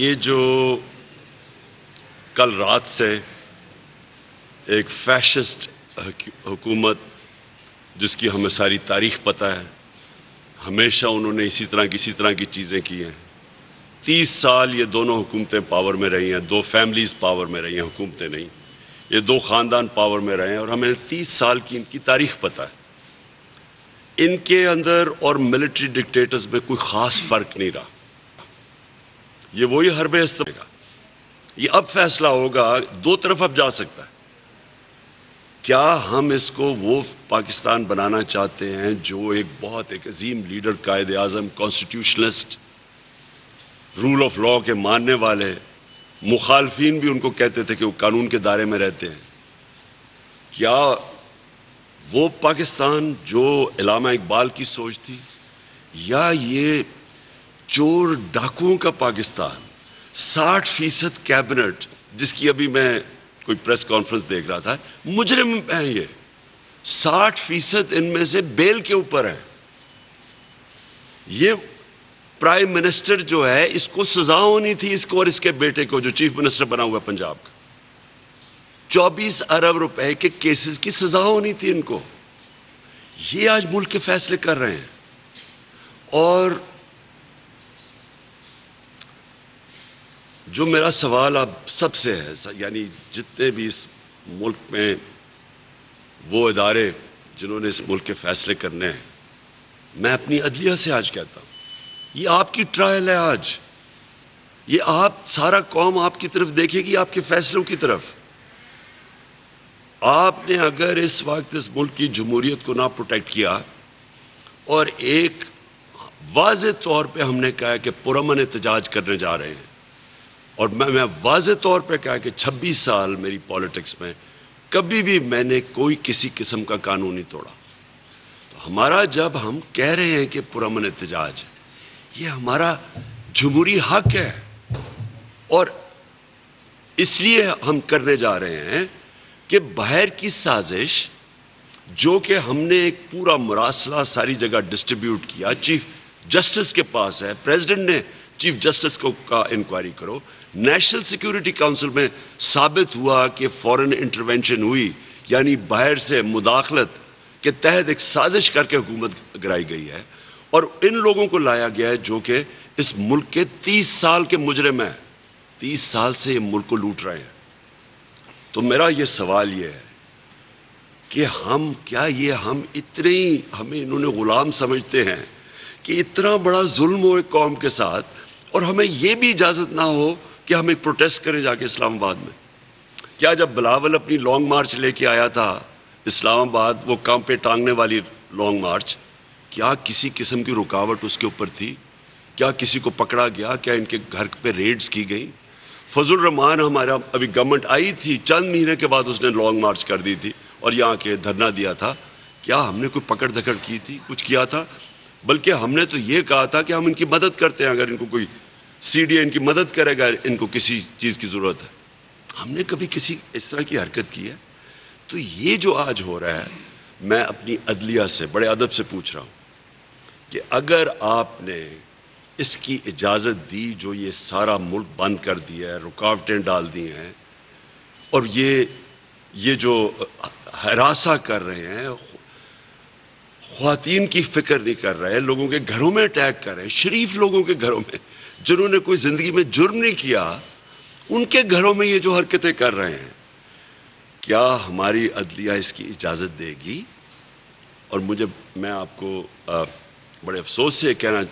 ये जो कल रात से एक फैशिस्ट हुकूमत, जिसकी हमें सारी तारीख पता है, हमेशा उन्होंने इसी तरह की इसी तरह की चीज़ें की हैं। तीस साल ये दोनों हुकूमतें पावर में रही हैं। दो फैमिलीज़ पावर में रही हैं, हुकूमतें नहीं। ये दो ख़ानदान पावर में रहे हैं और हमें तीस साल की इनकी तारीख पता है। इनके अंदर और मिलिट्री डिक्टेटर्स में कोई ख़ास फ़र्क नहीं रहा। ये वही हरबे इस्तेगा ये अब फैसला होगा, दो तरफ़ अब जा सकता है। क्या हम इसको वो पाकिस्तान बनाना चाहते हैं जो एक बहुत एक अजीम leader Quaid Azam constitutionalist rule of law के मानने वाले मुखालफी भी उनको कहते थे कि वो कानून के दायरे में रहते हैं। क्या वो पाकिस्तान जो इलामा इकबाल की सोच थी, या ये चोर डाकुओं का पाकिस्तान, साठ फ़ीसद कैबिनेट, जिसकी अभी मैं कोई प्रेस कॉन्फ्रेंस देख रहा था, मुजरिम है ये। साठ फ़ीसद इनमें से बेल के ऊपर है। ये प्राइम मिनिस्टर जो है, इसको सजा होनी थी इसको और इसके बेटे को, जो चीफ मिनिस्टर बना हुआ पंजाब का। 24 अरब रुपए के केसेस की सजा होनी थी इनको। ये आज मुल्क के फैसले कर रहे हैं। और जो मेरा सवाल अब सबसे है यानी जितने भी इस मुल्क में वो इदारे जिन्होंने इस मुल्क के फैसले करने हैं, मैं अपनी अदलिया से आज कहता हूँ, ये आपकी ट्रायल है आज। ये आप, सारा कौम आपकी तरफ़ देखेगी, आपके फैसलों की तरफ़। आपने अगर इस वक्त इस मुल्क की जमहूरियत को ना प्रोटेक्ट किया, और एक वाज तौर पे हमने कहा कि पुरमन एहतजाज करने जा रहे हैं। और मैं मैं वाज तौर पे कहा कि 26 साल मेरी पॉलिटिक्स में कभी भी मैंने कोई किसी किस्म का कानून नहीं तोड़ा। तो हमारा जब हम कह रहे हैं कि पुरमन एहतजाज ये हमारा जमहूरी हक है। और इसलिए हम करने जा रहे हैं कि बाहर की साजिश, जो कि हमने एक पूरा मुरासला सारी जगह डिस्ट्रीब्यूट किया, चीफ जस्टिस के पास है, प्रेसिडेंट ने चीफ जस्टिस को का इंक्वायरी करो नेशनल सिक्योरिटी काउंसिल में साबित हुआ कि फॉरेन इंटरवेंशन हुई, यानी बाहर से मुदाखलत के तहत एक साजिश करके हुकूमत गिराई गई है और इन लोगों को लाया गया है जो कि इस मुल्क के तीस साल के मुजरम हैं। तीस साल से ये मुल्क को लूट रहे हैं। तो मेरा ये सवाल ये है कि हम, क्या ये हम इतने ही, हमें इन्होंने गुलाम समझते हैं कि इतना बड़ा जुल्म हो एक कौम के साथ और हमें ये भी इजाज़त ना हो कि हम एक प्रोटेस्ट करें जाके इस्लामाबाद में। क्या जब बिलावल अपनी लॉन्ग मार्च लेके आया था, इस्लामाबाद वो काम पे टांगने वाली लॉन्ग मार्च क्या किसी किस्म की रुकावट उसके ऊपर थी? क्या किसी को पकड़ा गया? क्या इनके घर पे रेड्स की गई? फजल रहमान हमारा, अभी गवर्नमेंट आई थी, चंद महीने के बाद उसने लॉन्ग मार्च कर दी थी और यहाँ के धरना दिया था। क्या हमने कोई पकड़ धकड़ की थी? कुछ किया था? बल्कि हमने तो ये कहा था कि हम इनकी मदद करते हैं, अगर इनको कोई सी डी इनकी मदद करेगा, इनको किसी चीज़ की ज़रूरत है। हमने कभी किसी इस तरह की हरकत की है? तो ये जो आज हो रहा है, मैं अपनी अदलिया से, बड़े अदब से पूछ रहा हूँ कि अगर आपने इसकी इजाज़त दी जो ये सारा मुल्क बंद कर दिया है, रुकावटें डाल दी हैं, और ये ये जो हरासा कर रहे हैं खातन की फ़िक्र नहीं कर रहे हैं लोगों के घरों में अटैक कर रहे हैं, शरीफ लोगों के घरों में जिन्होंने कोई ज़िंदगी में जुर्म नहीं किया उनके घरों में ये जो हरकतें कर रहे हैं क्या हमारी अदलिया इसकी इजाज़त देगी? और मुझे मैं आपको आ, बड़े अफसोस से कहना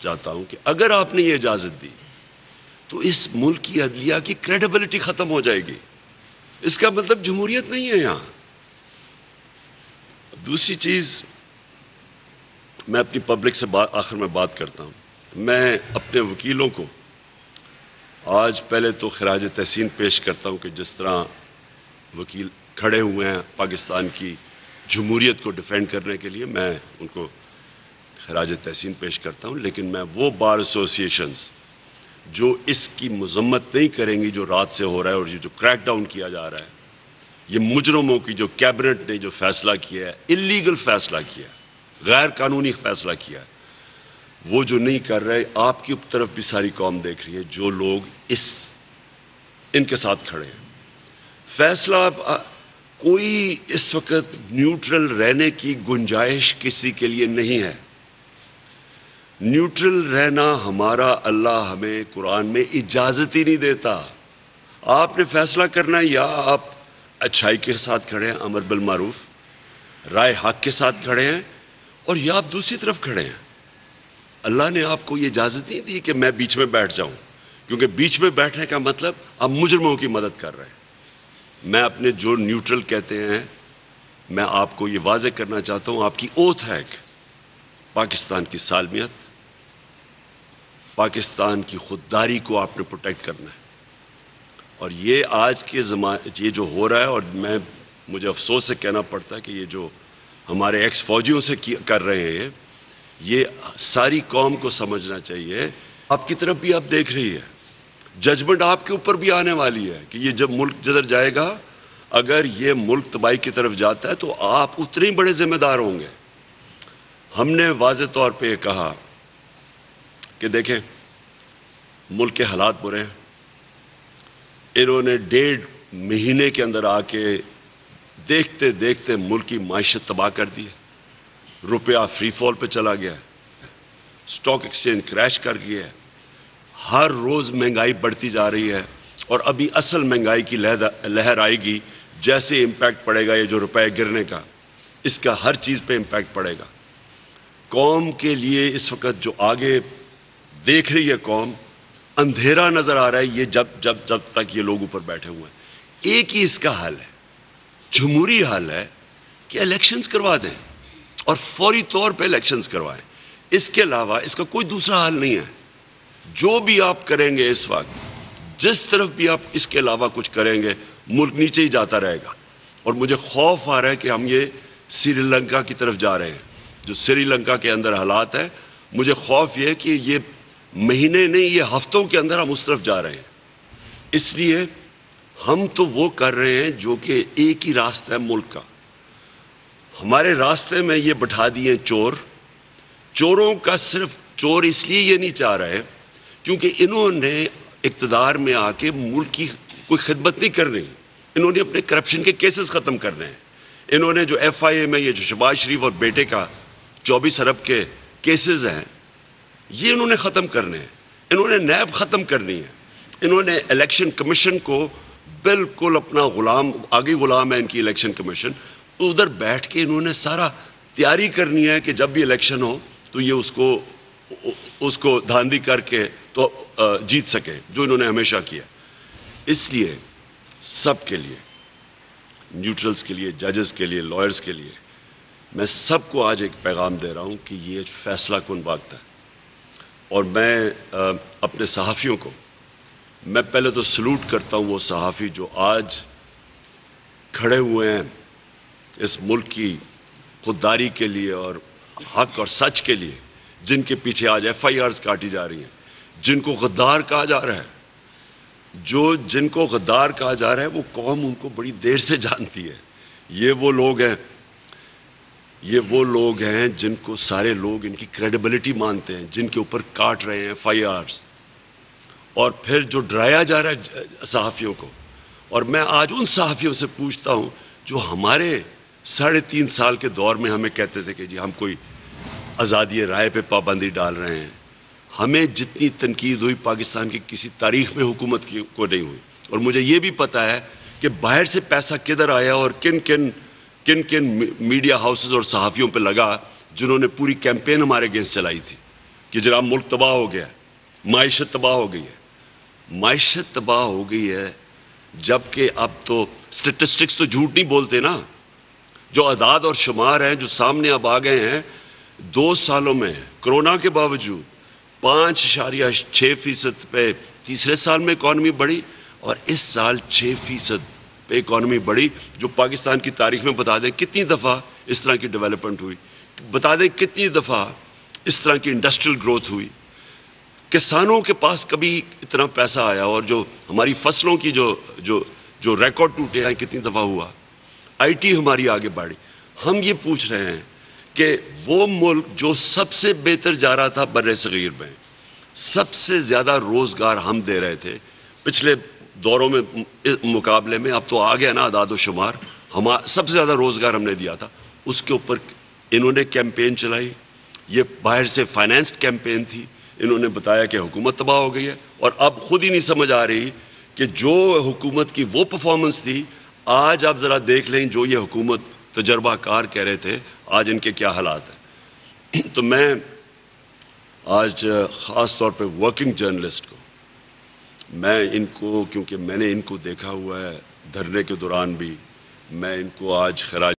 चाहता हूँ कि अगर आपने ये इजाज़त दी तो इस मुल्क की अदलिया की क्रेडिबिलिटी ख़त्म हो जाएगी। इसका मतलब जमहूरियत नहीं है यहाँ। दूसरी चीज़ मैं अपनी पब्लिक से आखिर में बात करता हूँ। मैं अपने वकीलों को आज पहले तो खराज तहसीन पेश करता हूँ कि जिस तरह वकील खड़े हुए हैं पाकिस्तान की जमहूरीत को डिफेंड करने के लिए, मैं उनको खराज तहसीन पेश करता हूँ। लेकिन मैं वो बार एसोसिएशंस जो इसकी मजम्मत नहीं करेंगी, जो रात से हो रहा है और ये जो क्रैक डाउन किया जा रहा है, ये मुजरमों की जो कैबिनेट ने जो फैसला किया है, इलीगल फैसला किया है, गैर कानूनी फैसला किया है वो जो नहीं कर रहे, आपकी तरफ़ भी सारी कौम देख रही है, जो लोग इस, इनके साथ खड़े हैं। फैसला कोई इस वक्त न्यूट्रल रहने की गुंजाइश किसी के लिए नहीं है। न्यूट्रल रहना हमारा अल्लाह हमें कुरान में इजाज़त ही नहीं देता। आपने फैसला करना है या आप अच्छाई के साथ खड़े हैं, अमर बिल मारूफ, राय हक के साथ खड़े हैं, और या आप दूसरी तरफ़ खड़े हैं? अल्लाह ने आपको ये इजाज़त नहीं दी कि मैं बीच में बैठ जाऊँ। क्योंकि बीच में बैठने का मतलब आप मुजरमों की मदद कर रहे हैं। मैं अपने जो न्यूट्रल कहते हैं, मैं आपको ये वाजे करना चाहता हूँ, आपकी ओथ है पाकिस्तान की सालमियत, पाकिस्तान की खुददारी को आपने प्रोटेक्ट करना है। और ये आज के जमा, ये जो हो रहा है, और मैं, मुझे अफसोस से कहना पड़ता है कि ये जो हमारे एक्स फौजियों से कर रहे हैं ये सारी कौम को समझना चाहिए। आपकी तरफ़ भी आप देख रही है। जजमेंट आपके ऊपर भी आने वाली है कि ये जब मुल्क जिधर जाएगा, अगर ये मुल्क तबाही की तरफ़ जाता है तो आप उतने ही बड़े जिम्मेदार होंगे। हमने वाज तौर पे कहा कि देखें, मुल्क के हालात बुरे हैं। इन्होंने डेढ़ महीने के अंदर आके देखते देखते मुल्क की मीशत तबाह कर दी है। रुपया फ्री फॉल पे चला गया है। स्टॉक एक्सचेंज क्रैश कर गया है। हर रोज़ महँगाई बढ़ती जा रही है और अभी असल महँगाई की लहर आएगी, जैसे इम्पैक्ट पड़ेगा ये जो रुपए गिरने का, इसका हर चीज़ पे इम्पैक्ट पड़ेगा। कौम के लिए इस वक्त जो आगे देख रही है कौम, अंधेरा नज़र आ रहा है, ये जब जब जब तक ये लोग ऊपर बैठे हुए हैं। एक ही इसका हल है जमहूरी हल है कि इलेक्शंस करवा दें। और फौरी तौर पे इलेक्शंस करवाएँ। इसके अलावा इसका कोई दूसरा हल नहीं है। जो भी आप करेंगे इस वक्त, जिस तरफ़ भी आप इसके अलावा कुछ करेंगे, मुल्क नीचे ही जाता रहेगा। और मुझे खौफ आ रहा है कि हम ये श्रीलंका की तरफ़ जा रहे हैं, जो श्रीलंका के अंदर हालात है। मुझे खौफ ये कि ये महीने नहीं, ये हफ्तों के अंदर हम उस तरफ़ जा रहे हैं। इसलिए हम तो वो कर रहे हैं जो कि एक ही रास्ता है मुल्क का। हमारे रास्ते में ये बैठा दिए चोर। चोरों का सिर्फ़ चोर इसलिए ये नहीं चाह रहे क्योंकि इन्होंने इकतदार में आके मुल्क की कोई खिदमत नहीं कर रही इन्होंने अपने करप्शन के केसेस ख़त्म करने। हैं इन्होंने जो एफ़ आई ए में ये जो शबाज शरीफ और बेटे का चौबीस अरब के केसेस हैं, ये इन्होंने ख़त्म करने। हैं इन्होंने नैब ख़त्म करनी है। इन्होंने इलेक्शन कमीशन को बिल्कुल अपना गुलाम, आगे गुलाम है इनकी इलेक्शन कमीशन। उधर बैठ के इन्होंने सारा तैयारी करनी है कि जब भी इलेक्शन हो तो ये उसको उसको धांधी करके तो जीत सके, जो इन्होंने हमेशा किया। इसलिए सब के लिए न्यूट्रल्स के लिए जजेस के लिए लॉयर्स के लिए, मैं सबको आज एक पैगाम दे रहा हूँ कि ये फैसला कन वक्त है। और मैं अपने सहाफ़ियों को, मैं पहले तो सलूट करता हूँ वो सहाफ़ी जो आज खड़े हुए हैं। इस मुल्क की खुददारी के लिए और हक और सच के लिए, जिनके पीछे आज एफ़ आई आर्स काटी जा रही हैं, जिनको गद्दार कहा जा रहा है, जो जिनको गद्दार कहा जा रहा है, वो कौम उनको बड़ी देर से जानती है। ये वो लोग हैं, ये वो लोग हैं जिनको सारे लोग इनकी क्रेडिबिलिटी मानते हैं, जिनके ऊपर काट रहे हैं एफ़ आई आर्स और फिर जो डराया जा रहा है सहाफ़ियों को, और मैं आज उन सहाफ़ियों से पूछता हूँ, जो हमारे साढ़े तीन साल के दौर में हमें कहते थे कि जी, हम कोई आज़ादी राय पे पाबंदी डाल रहे हैं। हमें जितनी तनकीद हुई पाकिस्तान की, किसी तारीख में हुकूमत की, को नहीं हुई। और मुझे ये भी पता है कि बाहर से पैसा किधर आया और किन किन किन किन मीडिया हाउसेस और सहाफ़ियों पे लगा जिन्होंने पूरी कैंपेन हमारे अगेंस्ट चलाई थी कि जनाब, मुल्क तबाह हो गया मीशत तबाह हो गई है। मीशत तबाह हो गई है, जबकि अब तो स्टेटिस्टिक्स तो झूठ नहीं बोलते ना। जो आदाद और शुमार हैं, जो सामने अब आ गए हैं, दो सालों में, कोरोना के बावजूद, पाँच इशारिया छः फ़ीसद पे, तीसरे साल में इकॉनमी बढ़ी और इस साल छः फ़ीसद पे इकॉनमी बढ़ी, जो पाकिस्तान की तारीख में बता दें कितनी दफ़ा इस तरह की डेवलपमेंट हुई। बता दें कितनी दफ़ा इस तरह की इंडस्ट्रियल ग्रोथ हुई। किसानों के पास कभी इतना पैसा आया और जो हमारी फ़सलों की जो जो जो रिकॉर्ड टूटे हैं, कितनी दफ़ा हुआ? आईटी हमारी आगे बढ़ी। हम ये पूछ रहे हैं कि वो मुल्क जो सबसे बेहतर जा रहा था बर सग़ीर में, सबसे ज़्यादा रोज़गार हम दे रहे थे, पिछले दौरों में मुकाबले में, अब तो आ गया ना आदाद शुमार, हम, सबसे ज़्यादा रोज़गार हमने दिया था। उसके ऊपर इन्होंने कैंपेन चलाई, ये बाहर से फाइनेंस कैंपेन थी, इन्होंने बताया कि हुकूमत तबाह हो गई है, और अब खुद ही नहीं समझ आ रही कि जो हुकूमत की वो परफॉर्मेंस थी आज आप ज़रा देख लें जो ये हुकूमत तजर्बाकार कह रहे थे, आज इनके क्या हालात हैं। तो मैं आज ख़ास तौर पे वर्किंग जर्नलिस्ट को, मैं इनको, क्योंकि मैंने इनको देखा हुआ है धरने के दौरान भी, मैं इनको आज खराज